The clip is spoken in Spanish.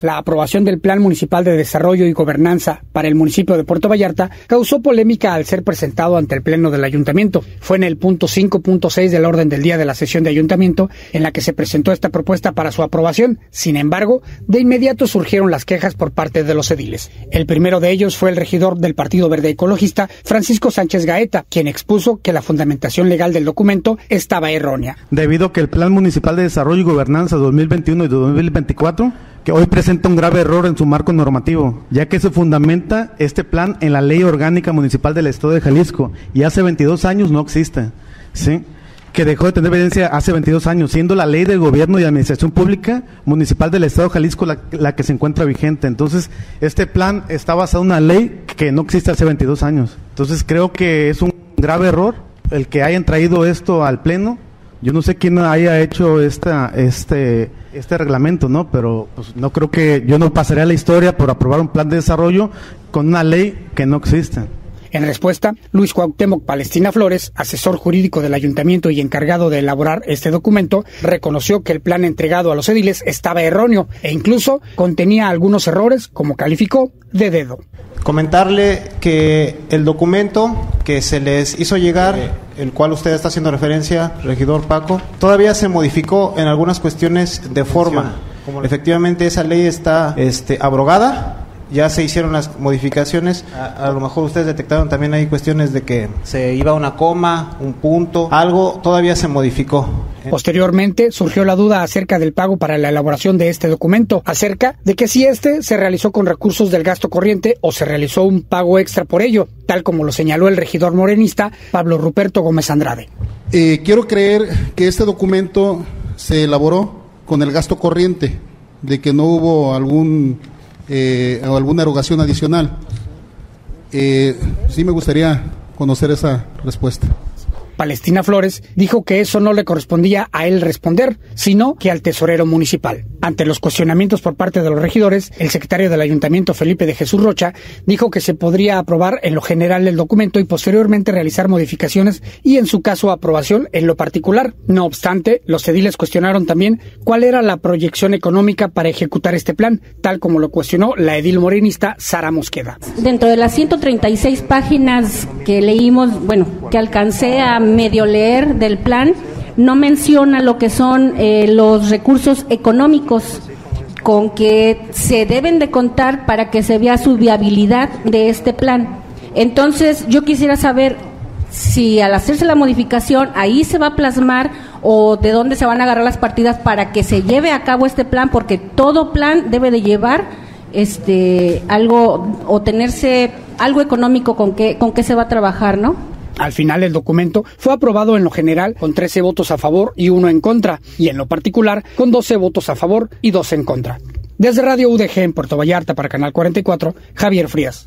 La aprobación del Plan Municipal de Desarrollo y Gobernanza para el municipio de Puerto Vallarta causó polémica al ser presentado ante el Pleno del Ayuntamiento. Fue en el punto 5.6 del orden del día de la sesión de Ayuntamiento en la que se presentó esta propuesta para su aprobación. Sin embargo, de inmediato surgieron las quejas por parte de los ediles. El primero de ellos fue el regidor del Partido Verde Ecologista, Francisco Sánchez Gaeta, quien expuso que la fundamentación legal del documento estaba errónea. Debido a que el Plan Municipal de Desarrollo y Gobernanza 2021 y 2024 que hoy presenta un grave error en su marco normativo, ya que se fundamenta este plan en la Ley Orgánica Municipal del Estado de Jalisco y hace 22 años no existe, ¿sí? que dejó de tener evidencia hace 22 años, siendo la Ley del Gobierno y Administración Pública Municipal del Estado de Jalisco la, la que se encuentra vigente. Entonces, este plan está basado en una ley que no existe hace 22 años. Entonces, creo que es un grave error el que hayan traído esto al Pleno yo no sé quién haya hecho esta, este, este reglamento, ¿no? Pero pues, no creo que yo no pasaré a la historia por aprobar un plan de desarrollo con una ley que no existe. En respuesta, Luis Cuauhtémoc Palestina Flores, asesor jurídico del ayuntamiento y encargado de elaborar este documento, reconoció que el plan entregado a los ediles estaba erróneo e incluso contenía algunos errores, como calificó, de dedo. Comentarle que el documento que se les hizo llegar, el cual usted está haciendo referencia, regidor Paco, todavía se modificó en algunas cuestiones de forma. Efectivamente, esa ley está este, abrogada ya se hicieron las modificaciones. A, lo mejor ustedes detectaron también hay cuestiones de que se iba una coma, un punto, algo todavía se modificó. Posteriormente surgió la duda acerca del pago para la elaboración de este documento, acerca de que si este se realizó con recursos del gasto corriente o se realizó un pago extra por ello, tal como lo señaló el regidor morenista Pablo Ruperto Gómez Andrade. Eh, quiero creer que este documento se elaboró con el gasto corriente, de que no hubo algún eh, alguna erogación adicional. Eh, sí me gustaría conocer esa respuesta. Palestina Flores dijo que eso no le correspondía a él responder, sino que al tesorero municipal. Ante los cuestionamientos por parte de los regidores, el secretario del ayuntamiento Felipe de Jesús Rocha dijo que se podría aprobar en lo general el documento y posteriormente realizar modificaciones y en su caso aprobación en lo particular. No obstante, los ediles cuestionaron también cuál era la proyección económica para ejecutar este plan, tal como lo cuestionó la edil morenista Sara Mosqueda. Dentro de las 136 páginas que leímos, bueno, que alcancé a medio leer del plan, no menciona lo que son eh, los recursos económicos con que se deben de contar para que se vea su viabilidad de este plan. Entonces, yo quisiera saber si al hacerse la modificación ahí se va a plasmar o de dónde se van a agarrar las partidas para que se lleve a cabo este plan, porque todo plan debe de llevar este algo o tenerse algo económico con qué con qué se va a trabajar, ¿no? Al final el documento fue aprobado en lo general con 13 votos a favor y uno en contra, y en lo particular con 12 votos a favor y dos en contra. Desde Radio UDG en Puerto Vallarta para Canal 44, Javier Frías.